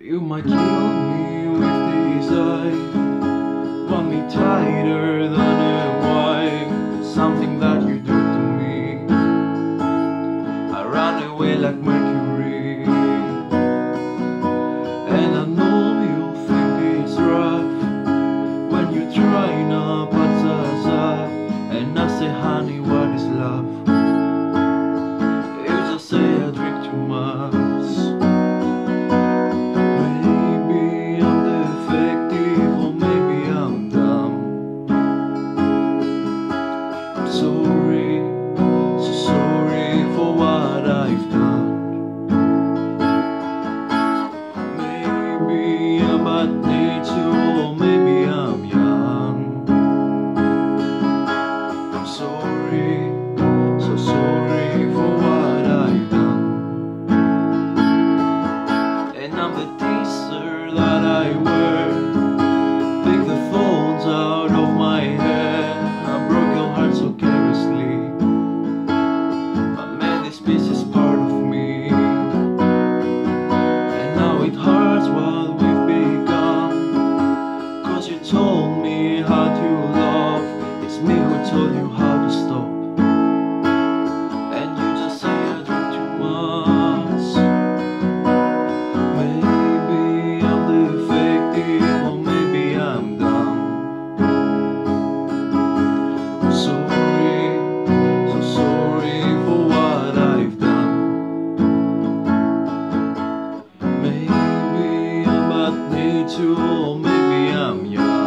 You might kill me with these eyes. Want me tighter than a wife Something that you do to me. I run away like my I worship. too old, maybe I'm young.